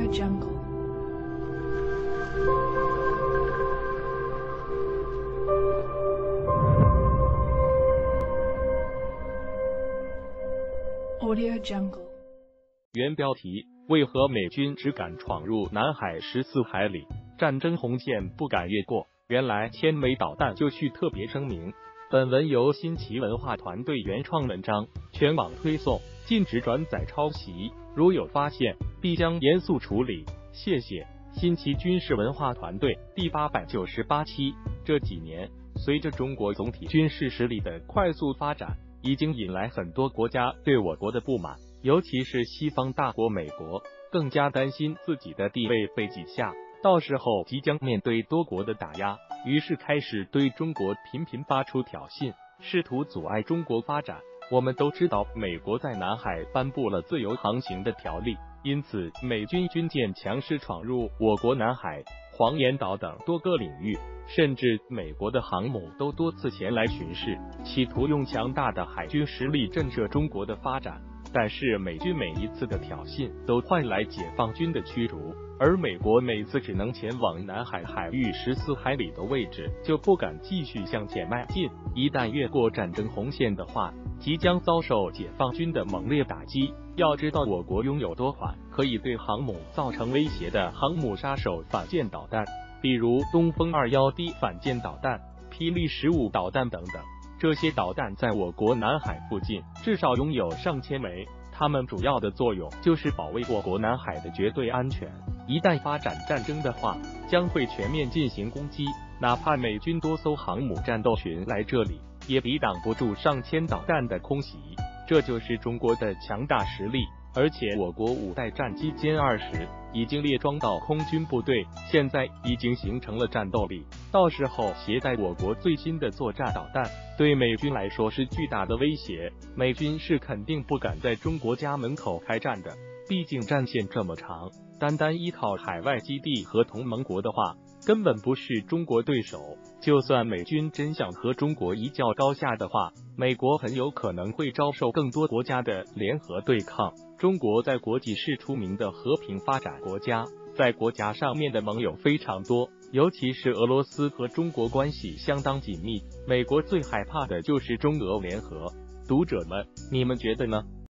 Audio Jungle. Audio Jungle. 原标题：为何美军只敢闯入南海十四海里，战争红线不敢越过？原来千枚导弹就绪特别声明。本文由新奇文化团队原创文章，全网推送，禁止转载抄袭。如有发现，必将严肃处理。谢谢。新奇军事文化团队第八百九十八期。这几年，随着中国总体军事实力的快速发展，已经引来很多国家对我国的不满，尤其是西方大国美国，更加担心自己的地位被挤下，到时候即将面对多国的打压，于是开始对中国频频发出挑衅，试图阻碍中国发展。我们都知道，美国在南海颁布了自由航行的条例，因此美军军舰强势闯入我国南海、黄岩岛等多个领域，甚至美国的航母都多次前来巡视，企图用强大的海军实力震慑中国的发展。但是美军每一次的挑衅都换来解放军的驱逐，而美国每次只能前往南海海域十四海里的位置，就不敢继续向前迈进。一旦越过战争红线的话，即将遭受解放军的猛烈打击。要知道，我国拥有多款可以对航母造成威胁的航母杀手反舰导弹，比如东风二幺 D 反舰导弹、霹雳十五导弹等等。这些导弹在我国南海附近至少拥有上千枚，它们主要的作用就是保卫我国南海的绝对安全。一旦发展战争的话，将会全面进行攻击，哪怕美军多艘航母战斗群来这里，也抵挡不住上千导弹的空袭。这就是中国的强大实力。而且，我国五代战机歼二十已经列装到空军部队，现在已经形成了战斗力。到时候携带我国最新的作战导弹，对美军来说是巨大的威胁。美军是肯定不敢在中国家门口开战的，毕竟战线这么长，单单依靠海外基地和同盟国的话，根本不是中国对手。就算美军真想和中国一较高下的话，美国很有可能会遭受更多国家的联合对抗。中国在国际是出名的和平发展国家，在国家上面的盟友非常多，尤其是俄罗斯和中国关系相当紧密。美国最害怕的就是中俄联合。读者们，你们觉得呢？